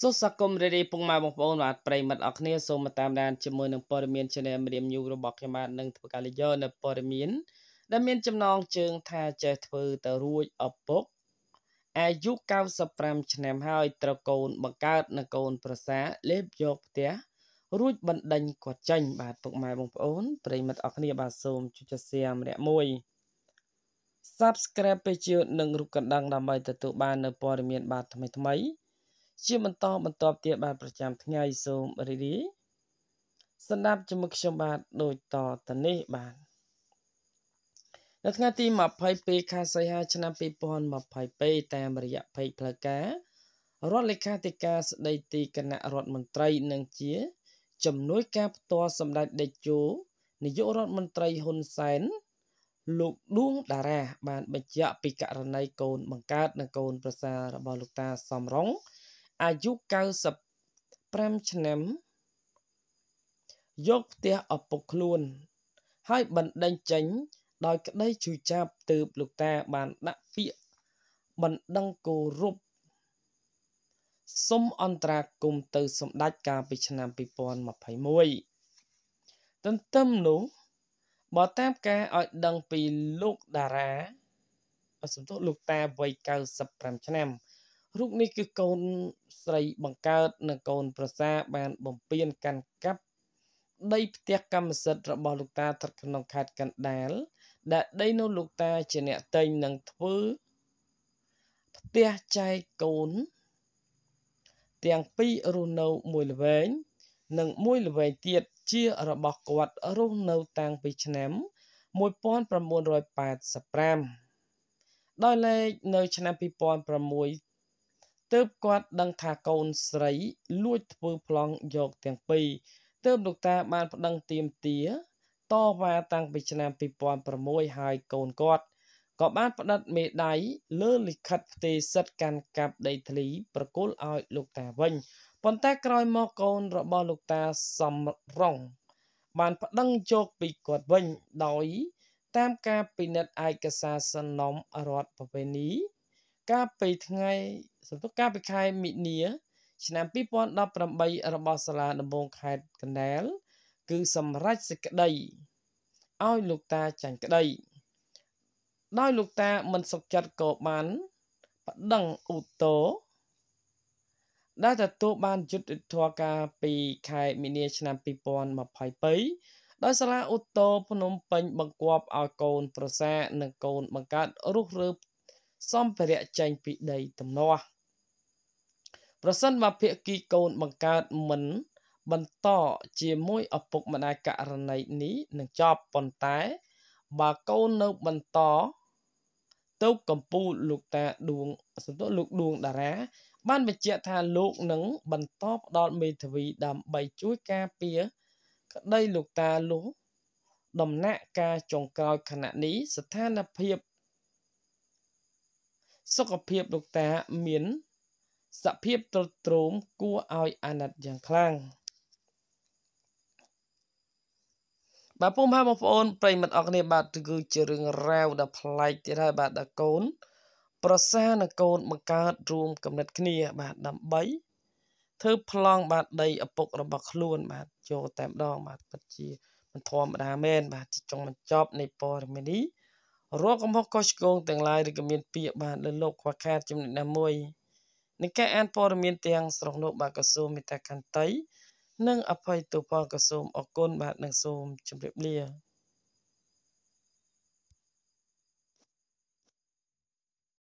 សូមស្វាគមន៍រីរីពុកម៉ែបងប្អូនបាទប្រិមិត្តអរគ្នាសូមតាមដានជាមួយនឹងព័ត៌មាន Channel Medium News របស់ខ្ញុំបាទនឹងធ្វើការលេចយកនៅព័ត៌មានដែលមានចំណងជើងថាចេះធ្វើទៅរួចឪពុកអាយុ95ឆ្នាំហើយត្រូវកូនបង្កើតនៅកូនប្រសាលេបយកផ្ទះរួចបណ្ដេញគាត់ចេញបាទពុកម៉ែបងប្អូនប្រិមិត្តអរគ្នាបាទសូមជួយចុច Share ម្នាក់មួយ Subscribe ពេជានឹងរូបកណ្ដឹងដើម្បីទទួលបាននៅព័ត៌មានបាទថ្មីថ្មី ជាបន្តបន្ទាប់ទៀតបាទប្រចាំថ្ងៃសូមរីរីសន្តាប់ជាមួយខ្ញុំបាទដូចតទៅនេះបាទនៅថ្ងៃទី22ខែសីហាឆ្នាំ2022តាមរយៈពេកផ្លូវការរដ្ឋលេខាធិការស្ដីទីគណៈរដ្ឋមន្ត្រីនិងជា ជំនួយការផ្ទាល់សម្ដេចតេជោនាយករដ្ឋមន្ត្រីហ៊ុនសែនលោកឌួងតារាបានបញ្ជាក់ពីករណីកូនបង្កើតនិងកូនប្រសាររបស់លោកតាសំរង អាយុ95ឆ្នាំ យកផ្ទះឪពុកខ្លួន ហើយបណ្ដេញចេញ ដោយក្តីឈឺចាប់ទើបលោកតាបានដាក់ពាក្យបណ្ដឹងគោរពសុំអន្តរាគមទៅសម្ដេចកាលពីឆ្នាំ2021ទន្ទឹមនោះបើតាមការឲ្យដឹងពីលោកតារាសំទោសលោកតាវ័យ95ឆ្នាំ រូបនេះគឺកូនស្រីបង្កើតនិងកូនប្រសាបានបំពេញកាន់កាប់ដីផ្ទះកម្មសិទ្ធិរបស់លោកតាស្ថិតក្នុងខេត្តកណ្ដាលដែលដីនោះលោកតាជាអ្នកតែងនឹងធ្វើផ្ទះចែកកូន ទាំងពីររស់នៅមួយល្វែងនិងមួយល្វែងទៀតជារបស់គាត់រស់នៅតាំងពីឆ្នាំ1985ដោយឡែកនៅឆ្នាំ2006 ទើបគាត់ដឹងថាកូនស្រីលួចធ្វើប្លង់យកទាំងពីរទើបលោកតាបានប្តឹងទាមទារតវ៉ាតាំងពីឆ្នាំ2006ហើយកូនគាត់ក៏បានផ្តិតមេដៃលើលិខិតផ្ទេរសិទ្ធិកាន់កាប់ដីធ្លីប្រគល់ឲ្យលោកតាវិញប៉ុន្តែក្រោយមកកូនរបស់លោកតាសំរងបានប្តឹងយកពីគាត់វិញដោយតាមការពិនិត្យឯកសារសំណុំរដ្ឋប្រវេណី កាលពីថ្ងៃសំទុះកាលពីខែមិនិនាឆ្នាំ2018របស់សាលាដំបងខេត្តកណ្ដាលគឺសម្រេចសេចក្តីឲ្យលោកតាចាញ់ក្តី ដោយលោកតាមិនសុខចិត្តក៏បានប្តឹងឧទ្ធរដែលទទួលបានយុត្តិធម៌ការពីខែមីនាឆ្នាំ2022ដោយសាលាឧទ្ធរភ្នំពេញបង្គាប់ឲ្យកូនប្រសានិងកូនបង្កើតរុះរើ សម្ភារៈចេញពីដីទំនាស់ប្រសិនបើភាគីកូនបង្កើតមិន បន្តជាមួយឪពុកម្ដាយករណីនេះនឹងចប់ប៉ុន្តែបើកូននៅបន្តទៅកម្ពុជាលោកតាដួងសន្ទុះលោកដួងតារា បានបញ្ជាក់ថាលោកនឹងបន្តផ្ដល់មេធាវីដើម្បីជួយការពារក្តីលោកតាលោកដំណាក់ការចុងក្រោយខណៈនេះស្ថានភាព សុខភាពលោកតាមានសភាពទ្រុឌទ្រោមគួរឲ្យអាណិតយ៉ាងខ្លាំងបាទពុំហើយបងប្អូនប្រិមិត្តអរគ្នាបាទគឺជារឿងរ៉ាវដ៏ប្លែកទៀតហើយបាទដល់កូន ប្រសានិងកូនបង្កើតរួមកំណត់គ្នា បាទដើម្បីធ្វើប្លង់បាទដីឪពុករបស់ខ្លួន បាទចូលតែម្ដងបាទពិតជាមិនធម្មតាមែនបាទចុងបញ្ចប់នៃព័ត៌មាននេះ រាល់កំហុសកុសឆ្គងទាំងឡាយឬក៏មានពាក្យបាទលើលោកខ្វះខាតចំណុចណាមួយនៃការអានព័ត៌មានទាំងស្រុងនោះបាទក៏សូមមេត្តាខន្តីនិងអភ័យទោសផងក៏សូមអរគុណបាទនិងសូមជម្រាបលា